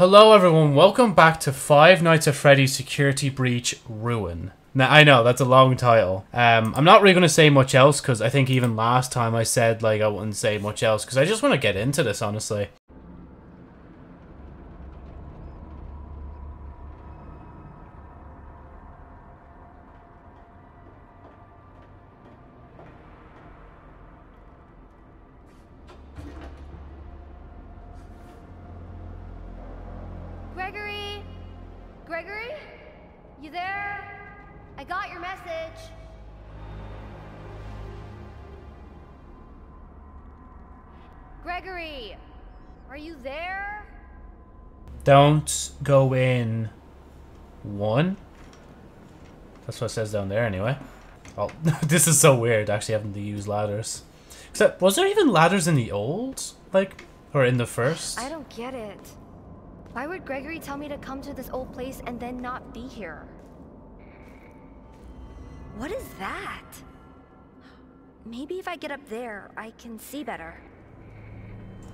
Hello everyone, welcome back to Five Nights at Freddy's Security Breach Ruin. Now, I know, that's a long title. Um, I'm not really going to say much else, because I think even last time I said, like, I wouldn't say much else, because I just want to get into this, honestly. Gregory? Gregory? You there? I got your message. Gregory, are you there? Don't go in one. That's what it says down there anyway. Oh, this is so weird actually having to use ladders. Except, was there even ladders in the old? Like, or in the first? I don't get it. Why would Gregory tell me to come to this old place and then not be here? What is that? Maybe if I get up there, I can see better.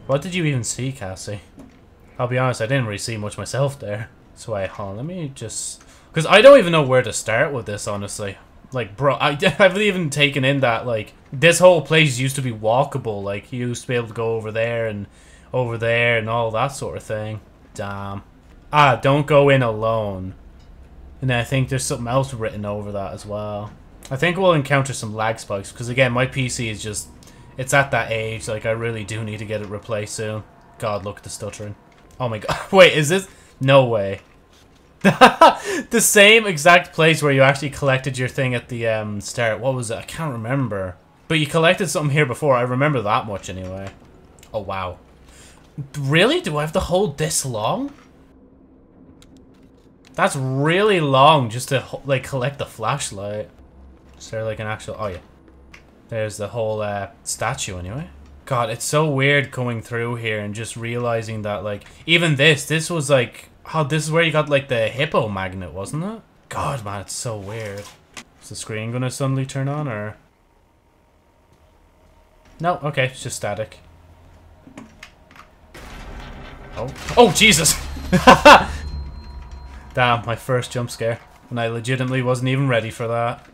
What did you even see, Cassie? I'll be honest, I didn't really see much myself there. So wait, hold on, let me just... Because I don't even know where to start with this, honestly. Like, bro, I, I haven't even taken in that, like, this whole place used to be walkable. Like, you used to be able to go over there and over there and all that sort of thing. Damn. Ah, don't go in alone. And I think there's something else written over that as well. I think we'll encounter some lag spikes, because again, my PC is just... It's at that age, like, I really do need to get it replaced soon. God, look at the stuttering. Oh my god. Wait, is this... No way. the same exact place where you actually collected your thing at the um, start. What was it? I can't remember. But you collected something here before. I remember that much anyway. Oh, wow. Really? Do I have to hold this long? That's really long just to, like, collect the flashlight. Is there, like, an actual... Oh, yeah. There's the whole uh, statue, anyway. God, it's so weird going through here and just realizing that, like... Even this, this was, like... Oh, this is where you got, like, the hippo magnet, wasn't it? God, man, it's so weird. Is the screen gonna suddenly turn on, or...? No, okay, it's just static. Oh. Oh, Jesus! Damn, my first jump scare. And I legitimately wasn't even ready for that.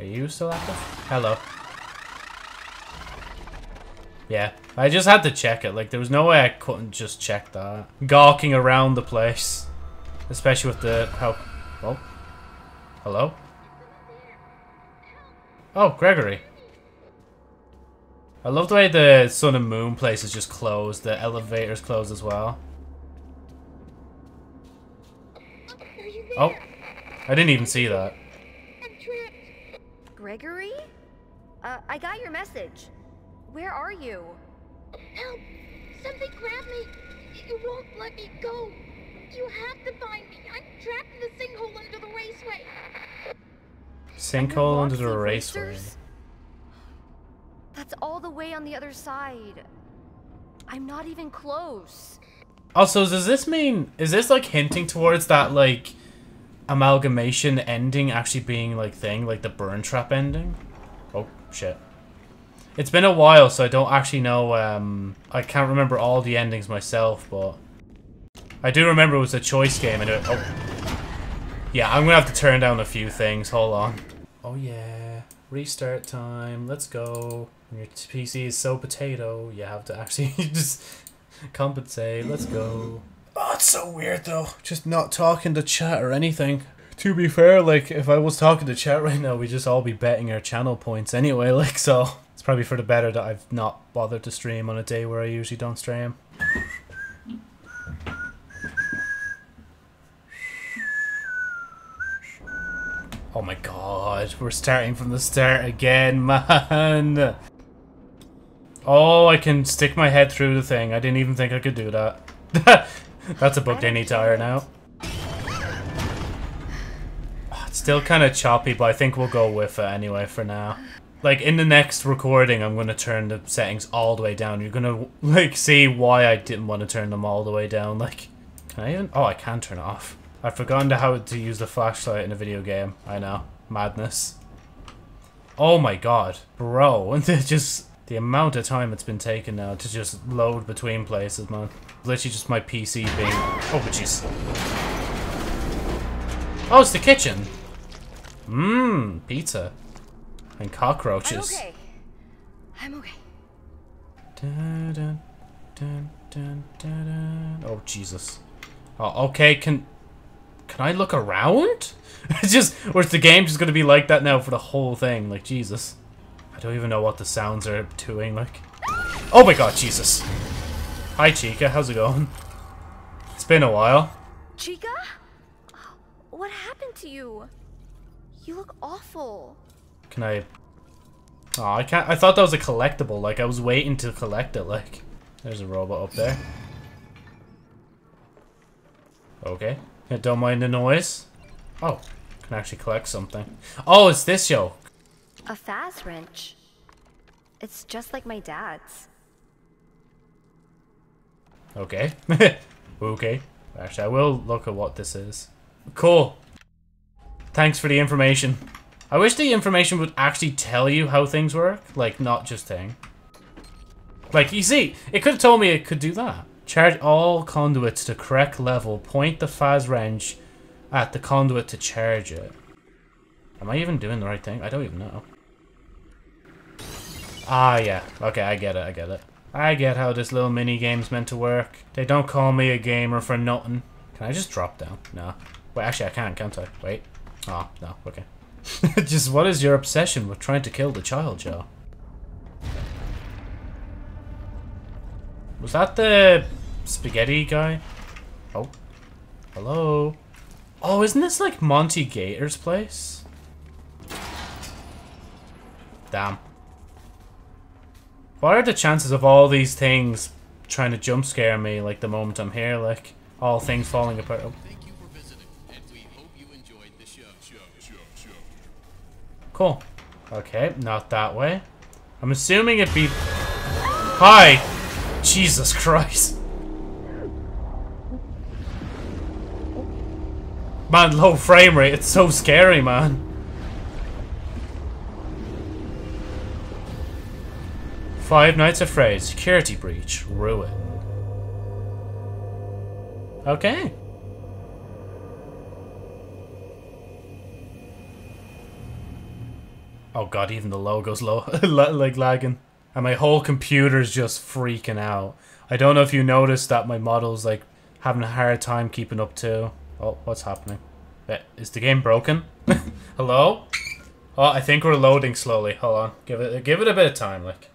Are you still active? Hello. Yeah, I just had to check it. Like, there was no way I couldn't just check that. Gawking around the place. Especially with the... How... Oh. Hello? Oh, Gregory. I love the way the Sun and Moon place is just closed. The elevator's closed as well. Oh. I didn't even see that. Gregory? Uh, I got your message. Where are you? Help! Something grabbed me! You won't let me go! You have to find me! I'm trapped in the sinkhole under the raceway! Sinkhole under the Underwater raceway. racers? Way on the other side. I'm not even close. Also, does this mean... Is this, like, hinting towards that, like... Amalgamation ending actually being, like, thing? Like, the Burntrap ending? Oh, shit. It's been a while, so I don't actually know, um... I can't remember all the endings myself, but... I do remember it was a choice game, and it... Oh. Yeah, I'm gonna have to turn down a few things. Hold on. Oh, yeah. Restart time. Let's go. When your PC is so potato, you have to actually just compensate. Let's go. Oh, it's so weird though. Just not talking to chat or anything. To be fair, like if I was talking to chat right now, we'd just all be betting our channel points anyway. Like so, it's probably for the better that I've not bothered to stream on a day where I usually don't stream. Oh my god, we're starting from the start again, man. Oh, I can stick my head through the thing. I didn't even think I could do that. That's a book they to iron out. Oh, It's still kind of choppy, but I think we'll go with it anyway for now. Like, in the next recording, I'm going to turn the settings all the way down. You're going to, like, see why I didn't want to turn them all the way down. Like, can I even? Oh, I can turn it off. I've forgotten how to use the flashlight in a video game. I know. Madness. Oh my god. Bro, And it just The amount of time it's been taken now to just load between places, man. Literally just my PC being... Oh, jeez. Oh, it's the kitchen. Mmm, pizza. And cockroaches. I'm okay. I'm okay. Dun, dun, dun, dun, dun, dun. Oh, Jesus. Oh, okay, can... Can I look around? It's just... Or is the game just gonna be like that now for the whole thing? Like, Jesus. I don't even know what the sounds are doing, like... Oh my god, Jesus. Hi, Chica. How's it going? It's been a while. Chica? What happened to you? You look awful. Can I... Oh, I can't... I thought that was a collectible. Like, I was waiting to collect it, like... There's a robot up there. Okay. Don't mind the noise. Oh. Can actually collect something. Oh, it's this, yo. A Faz-Wrench. It's just like my dad's. Okay. okay. Actually, I will look at what this is. Cool. Thanks for the information. I wish the information would actually tell you how things work, like not just thing. Like, you see, it could have told me it could do that. Charge all conduits to correct level. Point the Faz-Wrench at the conduit to charge it. Am I even doing the right thing? I don't even know. Ah, yeah. Okay, I get it, I get it. I get how this little mini game's meant to work. They don't call me a gamer for nothing. Can I just drop down? No. Wait, actually I can, can't I? Wait. Oh, no, okay. just what is your obsession with trying to kill the child, Joe? Was that the spaghetti guy? Oh. Hello? Oh, isn't this like Monty Gator's place? Damn. What are the chances of all these things trying to jump scare me like the moment I'm here, like all things falling apart? Oh. Cool. Okay, not that way. I'm assuming it'd be... Hi! Jesus Christ. Man, low frame rate, it's so scary, man. Five Nights at Freddy's, security breach, ruin. Okay. Oh god, even the logo's low, like lagging. And my whole computer's just freaking out. I don't know if you noticed that my model's like having a hard time keeping up too. Oh, what's happening? Eh, Is the game broken? Hello? Oh, I think we're loading slowly. Hold on. Give it give it a bit of time, like.